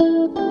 you